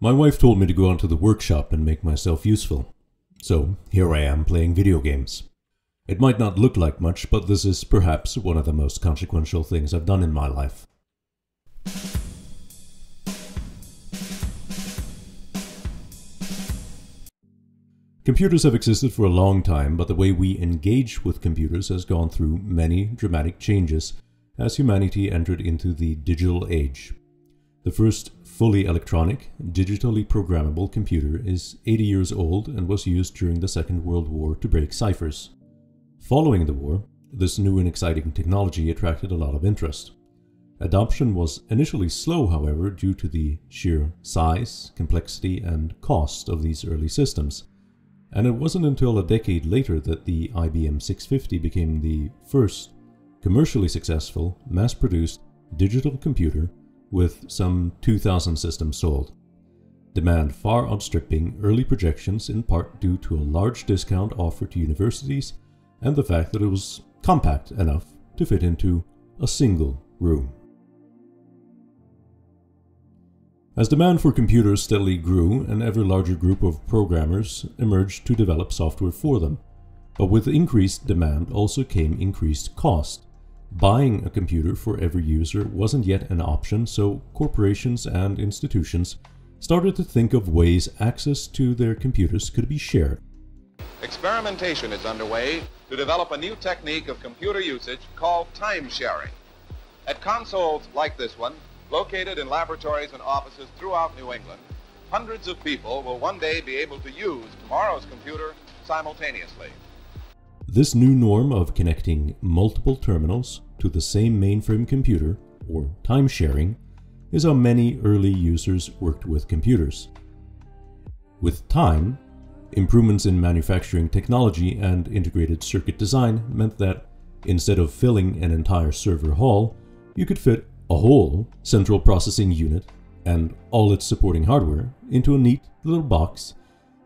My wife told me to go onto the workshop and make myself useful. So here I am playing video games. It might not look like much, but this is perhaps one of the most consequential things I've done in my life. Computers have existed for a long time, but the way we engage with computers has gone through many dramatic changes as humanity entered into the digital age. The first fully electronic, digitally programmable computer is 80 years old and was used during the Second World War to break ciphers. Following the war, this new and exciting technology attracted a lot of interest. Adoption was initially slow, however, due to the sheer size, complexity, and cost of these early systems and it wasn't until a decade later that the IBM 650 became the first commercially successful, mass-produced digital computer with some 2,000 systems sold. Demand far outstripping early projections in part due to a large discount offered to universities and the fact that it was compact enough to fit into a single room. As demand for computers steadily grew, an ever larger group of programmers emerged to develop software for them. But with increased demand also came increased cost. Buying a computer for every user wasn't yet an option, so corporations and institutions started to think of ways access to their computers could be shared. Experimentation is underway to develop a new technique of computer usage called time sharing. At consoles like this one, Located in laboratories and offices throughout New England, hundreds of people will one day be able to use tomorrow's computer simultaneously. This new norm of connecting multiple terminals to the same mainframe computer, or time sharing, is how many early users worked with computers. With time, improvements in manufacturing technology and integrated circuit design meant that instead of filling an entire server hall, you could fit a whole central processing unit and all its supporting hardware into a neat little box,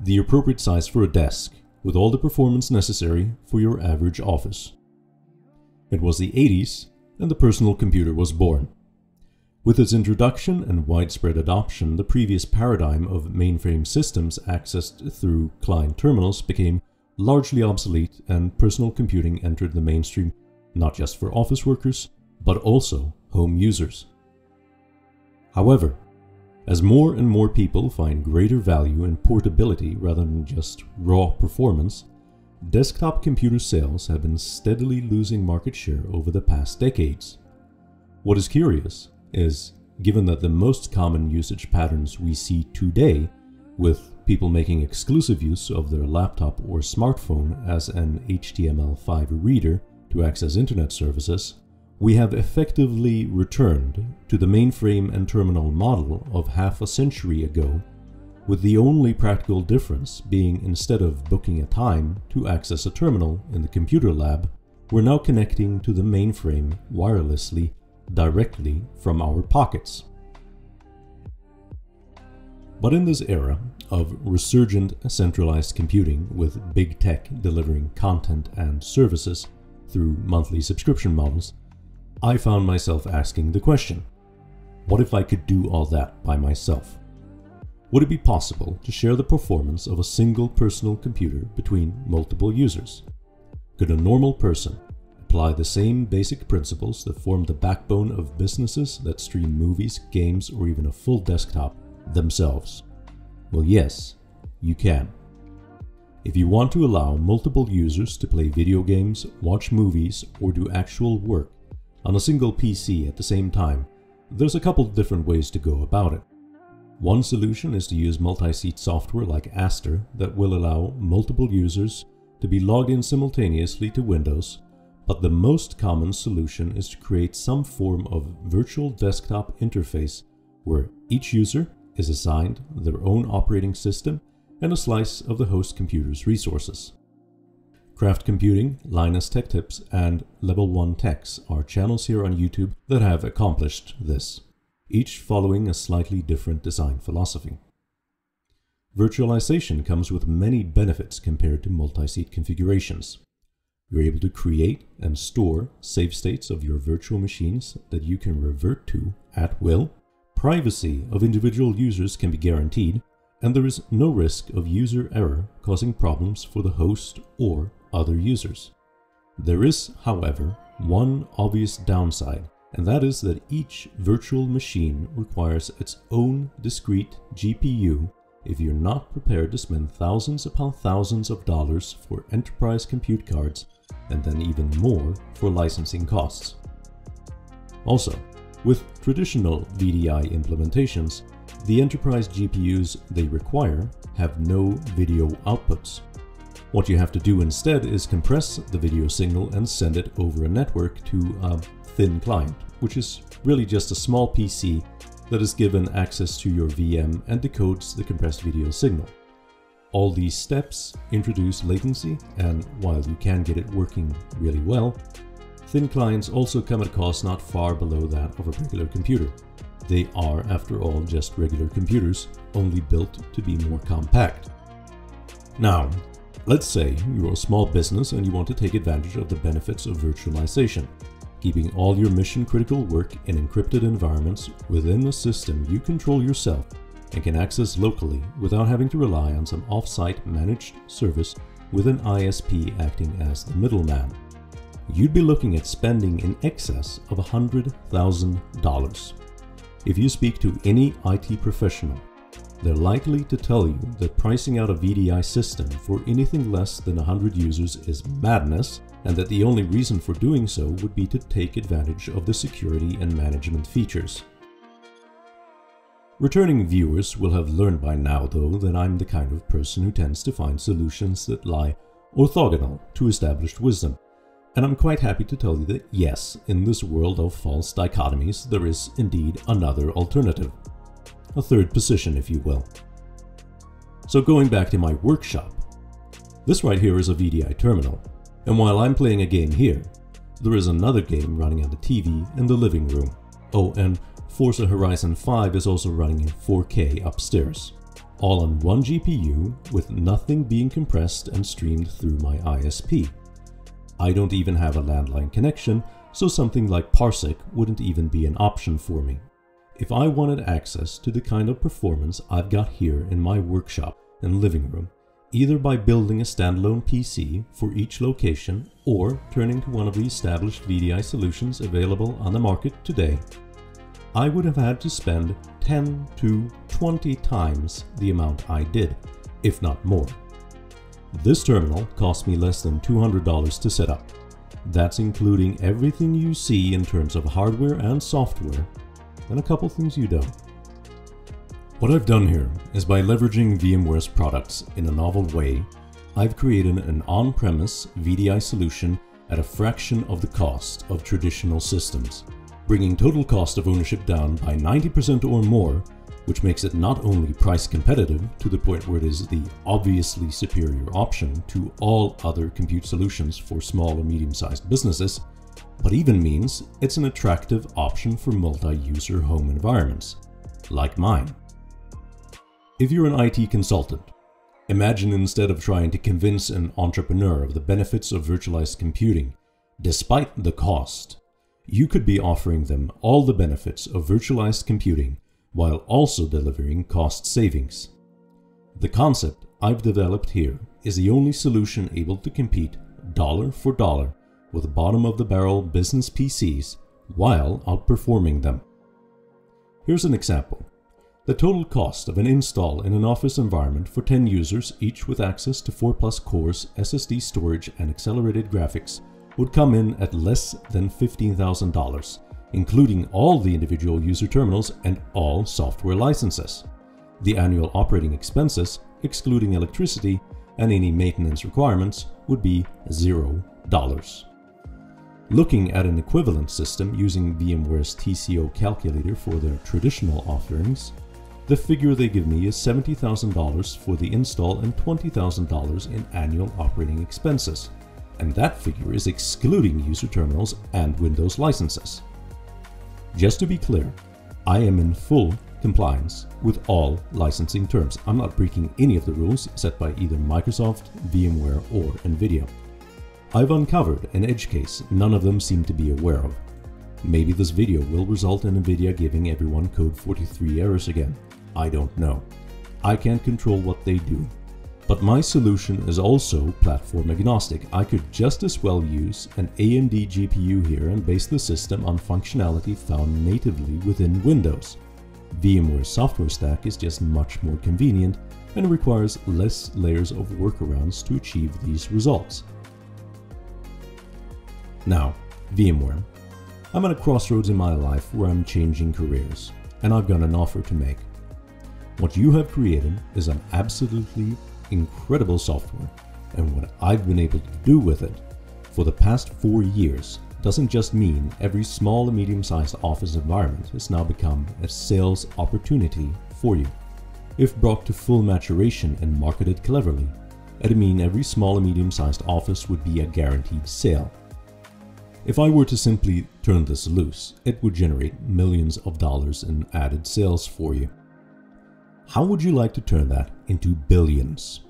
the appropriate size for a desk, with all the performance necessary for your average office. It was the 80s, and the personal computer was born. With its introduction and widespread adoption, the previous paradigm of mainframe systems accessed through client terminals became largely obsolete and personal computing entered the mainstream not just for office workers, but also home users. However, as more and more people find greater value in portability rather than just raw performance, desktop computer sales have been steadily losing market share over the past decades. What is curious is, given that the most common usage patterns we see today, with people making exclusive use of their laptop or smartphone as an HTML5 reader to access internet services, we have effectively returned to the mainframe and terminal model of half a century ago, with the only practical difference being instead of booking a time to access a terminal in the computer lab, we're now connecting to the mainframe wirelessly directly from our pockets. But in this era of resurgent centralized computing with big tech delivering content and services through monthly subscription models, I found myself asking the question, what if I could do all that by myself? Would it be possible to share the performance of a single personal computer between multiple users? Could a normal person apply the same basic principles that form the backbone of businesses that stream movies, games, or even a full desktop themselves? Well, yes, you can. If you want to allow multiple users to play video games, watch movies, or do actual work on a single PC at the same time, there's a couple different ways to go about it. One solution is to use multi-seat software like Aster that will allow multiple users to be logged in simultaneously to Windows, but the most common solution is to create some form of virtual desktop interface where each user is assigned their own operating system and a slice of the host computer's resources. Craft Computing, Linus Tech Tips, and Level 1 Techs are channels here on YouTube that have accomplished this, each following a slightly different design philosophy. Virtualization comes with many benefits compared to multi-seat configurations. You're able to create and store save states of your virtual machines that you can revert to at will, privacy of individual users can be guaranteed, and there is no risk of user error causing problems for the host or other users. There is, however, one obvious downside, and that is that each virtual machine requires its own discrete GPU if you're not prepared to spend thousands upon thousands of dollars for enterprise compute cards and then even more for licensing costs. Also, with traditional VDI implementations, the enterprise GPUs they require have no video outputs. What you have to do instead is compress the video signal and send it over a network to a thin client, which is really just a small PC that is given access to your VM and decodes the compressed video signal. All these steps introduce latency, and while you can get it working really well, thin clients also come at a cost not far below that of a regular computer. They are, after all, just regular computers, only built to be more compact. Now, let's say you're a small business and you want to take advantage of the benefits of virtualization, keeping all your mission critical work in encrypted environments within the system you control yourself and can access locally without having to rely on some off-site managed service with an ISP acting as the middleman. You'd be looking at spending in excess of $100,000. If you speak to any IT professional, they're likely to tell you that pricing out a VDI system for anything less than 100 users is madness and that the only reason for doing so would be to take advantage of the security and management features. Returning viewers will have learned by now, though, that I'm the kind of person who tends to find solutions that lie orthogonal to established wisdom. And I'm quite happy to tell you that yes, in this world of false dichotomies, there is indeed another alternative. A third position, if you will. So going back to my workshop, this right here is a VDI terminal, and while I'm playing a game here, there is another game running on the TV in the living room. Oh, and Forza Horizon 5 is also running in 4K upstairs, all on one GPU with nothing being compressed and streamed through my ISP. I don't even have a landline connection, so something like Parsec wouldn't even be an option for me. If I wanted access to the kind of performance I've got here in my workshop and living room, either by building a standalone PC for each location or turning to one of the established VDI solutions available on the market today, I would have had to spend 10 to 20 times the amount I did, if not more. This terminal cost me less than $200 to set up. That's including everything you see in terms of hardware and software, and a couple things you don't. What I've done here is by leveraging VMware's products in a novel way, I've created an on-premise VDI solution at a fraction of the cost of traditional systems bringing total cost of ownership down by 90% or more, which makes it not only price competitive to the point where it is the obviously superior option to all other compute solutions for small or medium-sized businesses, but even means it's an attractive option for multi-user home environments, like mine. If you're an IT consultant, imagine instead of trying to convince an entrepreneur of the benefits of virtualized computing, despite the cost, you could be offering them all the benefits of virtualized computing while also delivering cost savings. The concept I've developed here is the only solution able to compete dollar for dollar with bottom of the barrel business PCs while outperforming them. Here's an example. The total cost of an install in an office environment for 10 users, each with access to 4 plus cores, SSD storage, and accelerated graphics, would come in at less than $15,000, including all the individual user terminals and all software licenses. The annual operating expenses, excluding electricity and any maintenance requirements, would be $0. Looking at an equivalent system using VMware's TCO calculator for their traditional offerings, the figure they give me is $70,000 for the install and $20,000 in annual operating expenses and that figure is excluding user terminals and Windows licenses. Just to be clear, I am in full compliance with all licensing terms. I'm not breaking any of the rules set by either Microsoft, VMware, or NVIDIA. I've uncovered an edge case none of them seem to be aware of. Maybe this video will result in NVIDIA giving everyone code 43 errors again. I don't know. I can't control what they do. But my solution is also platform agnostic. I could just as well use an AMD GPU here and base the system on functionality found natively within Windows. VMware software stack is just much more convenient and requires less layers of workarounds to achieve these results. Now, VMware. I'm at a crossroads in my life where I'm changing careers, and I've got an offer to make. What you have created is an absolutely incredible software, and what I've been able to do with it for the past four years doesn't just mean every small and medium-sized office environment has now become a sales opportunity for you. If brought to full maturation and marketed cleverly, it'd mean every small and medium-sized office would be a guaranteed sale. If I were to simply turn this loose, it would generate millions of dollars in added sales for you. How would you like to turn that into billions?